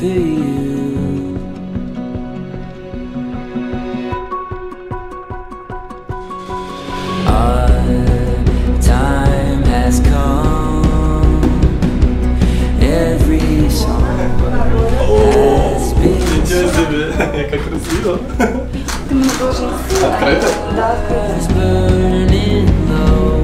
for you. Our time has come. Every song has been Ничего себе, как красиво. Ти мене дуже Открыто? is burning low.